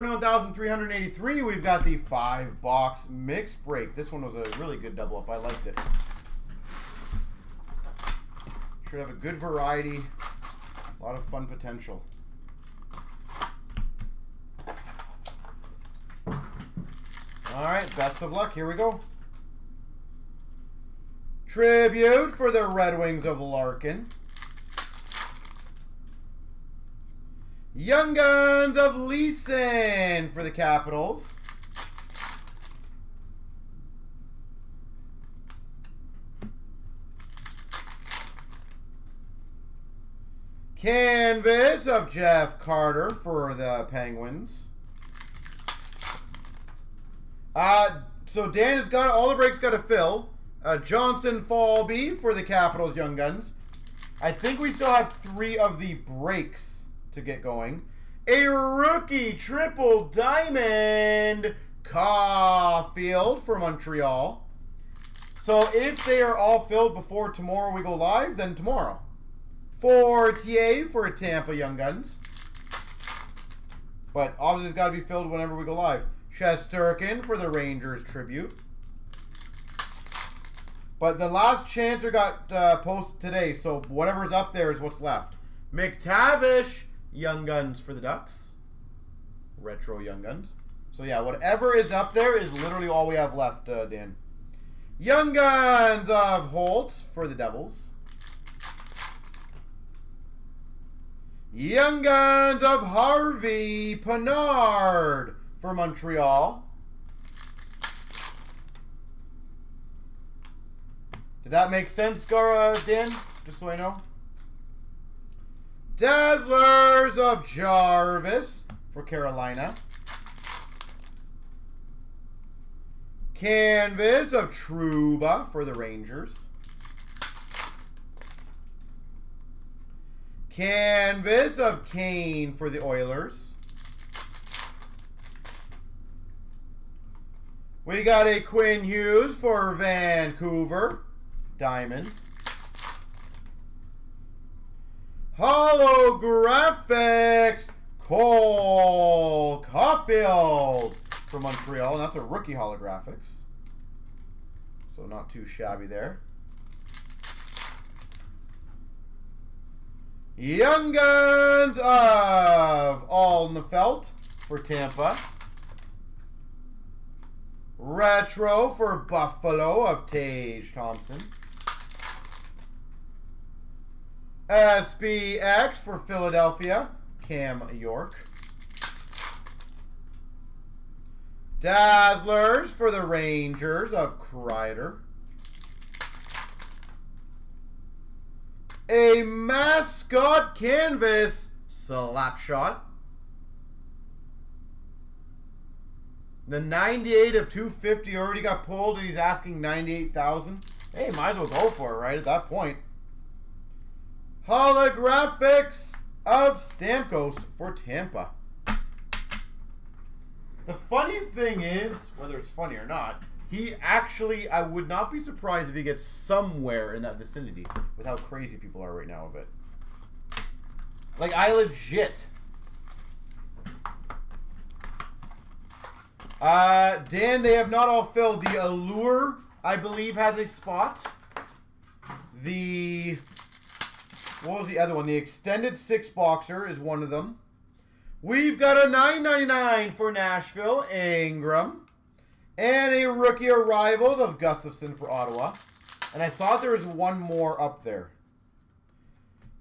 21,383, we've got the five box mix break. This one was a really good double up. I liked it. Should have a good variety, a lot of fun potential. All right, best of luck. Here we go. Tribute for the Red Wings of Larkin. Young Guns of Leeson for the Capitals. Canvas of Jeff Carter for the Penguins. Uh, so Dan has got all the breaks got to fill. Uh, Johnson Falby for the Capitals Young Guns. I think we still have three of the breaks to get going. A rookie triple diamond Caufield for Montreal. So if they are all filled before tomorrow we go live, then tomorrow. Fortier for Tampa Young Guns. But obviously it's got to be filled whenever we go live. Shesterkin for the Rangers tribute. But the last chancer got uh, posted today, so whatever's up there is what's left. McTavish Young Guns for the Ducks. Retro Young Guns. So yeah, whatever is up there is literally all we have left, uh, Dan. Young Guns of Holt for the Devils. Young Guns of Harvey Pinard for Montreal. Did that make sense, Gara, Dan? Just so I know. Dazzlers of Jarvis for Carolina. Canvas of Trouba for the Rangers. Canvas of Kane for the Oilers. We got a Quinn Hughes for Vancouver. Diamond. Holographics Cole Caufield from Montreal. And that's a rookie holographics. So not too shabby there. Young Guns of Alnefelt for Tampa. Retro for Buffalo of Tage Thompson. SPX for Philadelphia, Cam York. Dazzlers for the Rangers of Kreider. A mascot canvas slap shot. The 98 of 250 already got pulled and he's asking 98,000. Hey, might as well go for it, right, at that point. Holographics of Stamkos for Tampa. The funny thing is, whether it's funny or not, he actually, I would not be surprised if he gets somewhere in that vicinity with how crazy people are right now of it. Like, I legit. Uh, Dan, they have not all filled. The Allure, I believe, has a spot. The what was the other one? The extended six boxer is one of them. We've got a 9.99 for Nashville, Ingram. And a rookie arrivals of Gustafson for Ottawa. And I thought there was one more up there.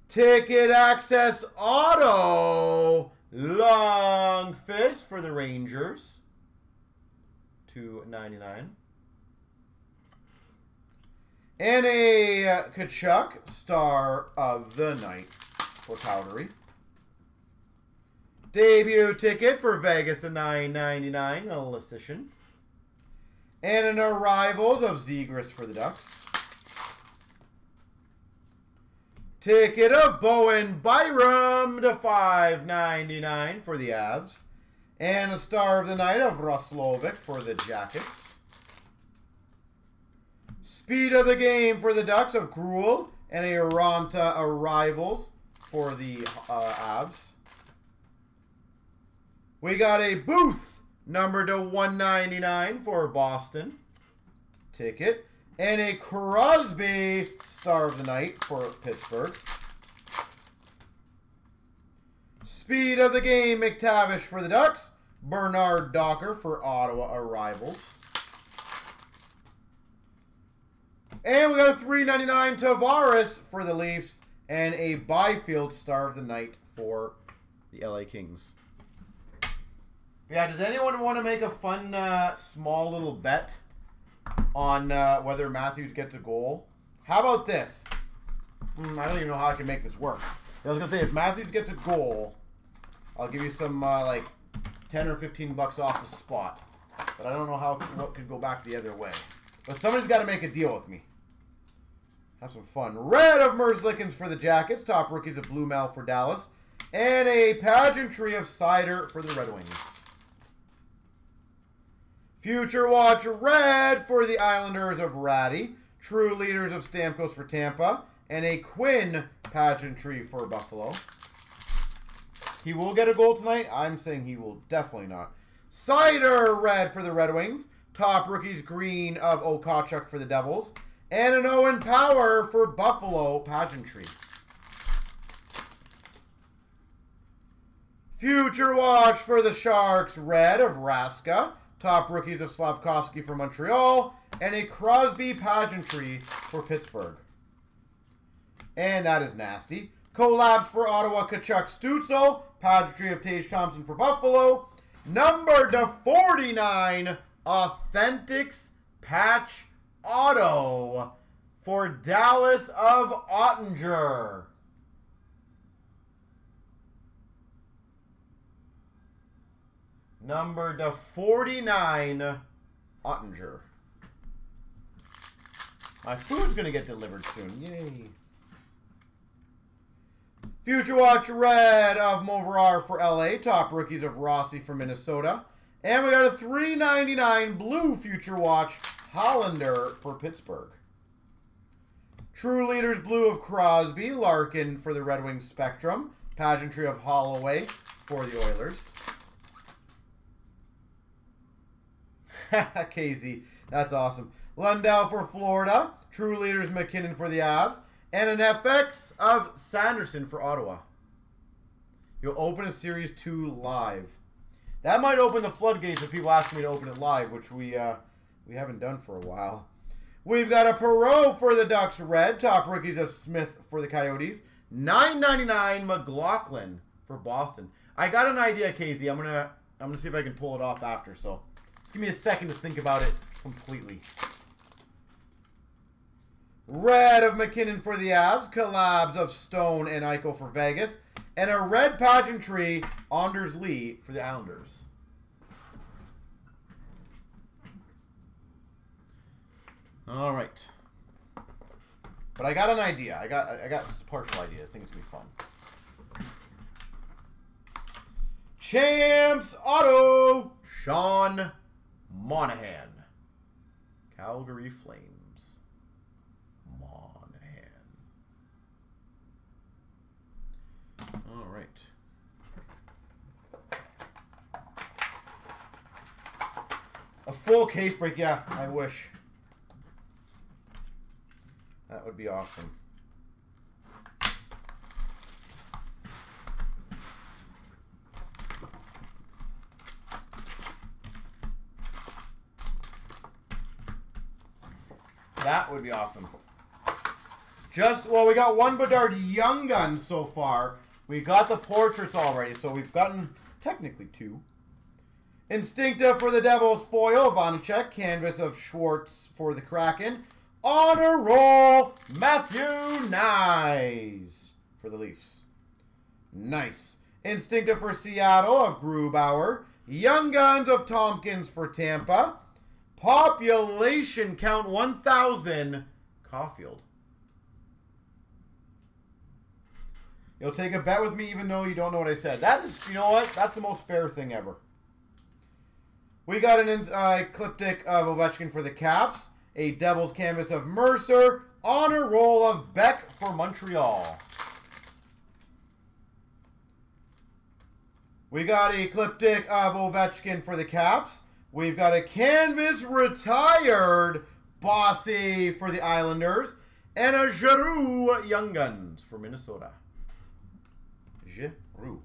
Ticket access auto. Long Lundqvist for the Rangers. 299. And a Tkachuk, Star of the Night for Powdery. Debut ticket for Vegas to 9.99, a Lecition. And an Arrivals of Zegras for the Ducks. Ticket of Bowen Byram to 5.99 for the Avs. And a Star of the Night of Roslovic for the Jackets. Speed of the game for the Ducks of Gruel and a Ronta Arrivals for the uh, Avs. We got a Booth, number to 199 for Boston. Ticket. And a Crosby, Star of the Night for Pittsburgh. Speed of the game, McTavish for the Ducks. Bernard Docker for Ottawa Arrivals. And we got a 399 Tavares for the Leafs. And a Byfield Star of the Night for the LA Kings. Yeah, does anyone want to make a fun, uh, small little bet on uh, whether Matthews gets a goal? How about this? Mm, I don't even know how I can make this work. I was going to say, if Matthews gets a goal, I'll give you some, uh, like, 10 or 15 bucks off the spot. But I don't know how what could go back the other way. But somebody's got to make a deal with me. Have some fun. Red of Merzlikins for the Jackets. Top rookies of Blumel for Dallas. And a pageantry of Seider for the Red Wings. Future Watch Red for the Islanders of Raty. True Leaders of Stamkos for Tampa. And a Quinn pageantry for Buffalo. He will get a goal tonight. I'm saying he will definitely not. Seider Red for the Red Wings. Top Rookies Green of Okachuk for the Devils. And an Owen Power for Buffalo pageantry. Future Watch for the Sharks, red of Raska. Top rookies of Slavkovsky for Montreal. And a Crosby pageantry for Pittsburgh. And that is nasty. Collabs for Ottawa, Tkachuk Stützle. Pageantry of Tage Thompson for Buffalo. Number to 49, Authentics Patch Auto for Dallas of Oettinger. Number to 49, Oettinger. My food's going to get delivered soon. Yay. Future Watch Red of Moverar for LA. Top rookies of Rossi for Minnesota. And we got a 399 Blue Future Watch Hollander for Pittsburgh. True Leaders Blue of Crosby. Larkin for the Red Wings Spectrum. Pageantry of Holloway for the Oilers. KZ. That's awesome. Lundell for Florida. True Leaders MacKinnon for the Avs. And an FX of Sanderson for Ottawa. You'll open a Series 2 live. That might open the floodgates if people ask me to open it live, which we uh, we haven't done for a while. We've got a Perreault for the Ducks red. Top rookies of Smith for the Coyotes. 9.99 McLaughlin for Boston. I got an idea, Casey. I'm gonna I'm gonna see if I can pull it off after. So just give me a second to think about it completely. Red of MacKinnon for the Avs. Collabs of Stone and Eichel for Vegas. And a red pageantry, Anders Lee for the Islanders. All right. But I got an idea. I got I got a partial idea. I think it's gonna be fun. Champs Auto Sean Monahan. Calgary Flames. Monahan. All right. A full case break, yeah, I wish. That would be awesome. That would be awesome. Just, well, we got one Bedard Young Gun so far. We got the portraits already, so we've gotten technically two. Instinctive for the Devils foil, Vanecek. Canvas of Schwartz for the Kraken. On a roll, Matthew Knies for the Leafs. Nice. Instinctive for Seattle of Grubauer. Young Guns of Tompkins for Tampa. Population count 1,000. Caufield. You'll take a bet with me even though you don't know what I said. That is, you know what? That's the most fair thing ever. We got an uh, ecliptic of Ovechkin for the Caps. A Devils canvas of Mercer. Honor roll of Beck for Montreal. We got a Ecliptic of Ovechkin for the Caps. We've got a Canvas retired Bossy for the Islanders. And a Giroux Young Guns for Minnesota. Giroux.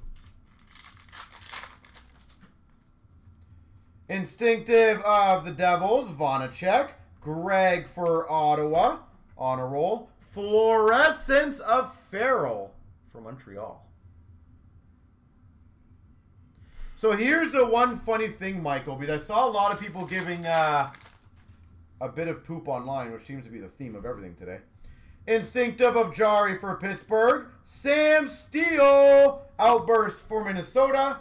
Instinctive of the Devils, Vanecek. Greig for Ottawa, on a roll. Fluorescence of Farrell for Montreal. So here's the one funny thing, Michael, because I saw a lot of people giving uh, a bit of poop online, which seems to be the theme of everything today. Instinctive of Jarry for Pittsburgh. Sam Steel, Outburst for Minnesota.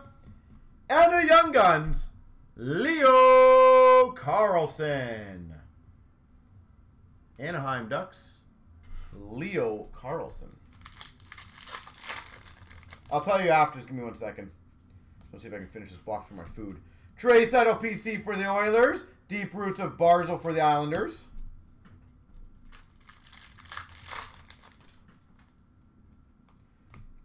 And the Young Guns, Leo Carlsson. Anaheim Ducks, Leo Carlsson. I'll tell you after. Just give me one second. Let's see if I can finish this box for my food. Trey Settle PC for the Oilers. Deep Roots of Barzal for the Islanders.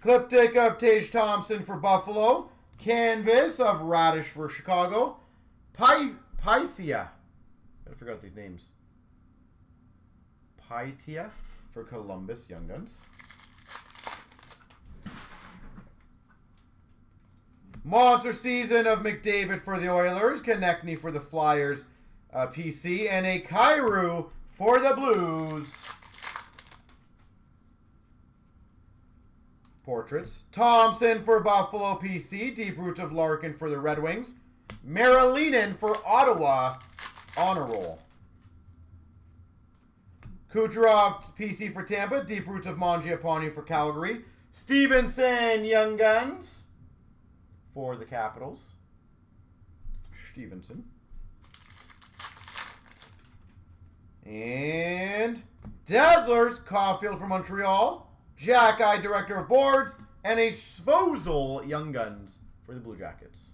Cliptic of Tage Thompson for Buffalo. Canvas of Raddysh for Chicago. Pyyhtia. Gotta figure out these names. Pyyhtia for Columbus Young Guns. Monster Season of McDavid for the Oilers. Konecny for the Flyers uh, PC. And a Kyrou for the Blues. Portraits. Thompson for Buffalo PC. Deep Roots of Larkin for the Red Wings. Merilainen for Ottawa. Honor Roll. Kucherov PC for Tampa. Deep Roots of Mangiapane for Calgary. Stevenson Young Guns for the Capitals. Stevenson. And Dazzlers, Caufield for Montreal. Jack Eye, Director of Boards. And a Svozil Young Guns for the Blue Jackets.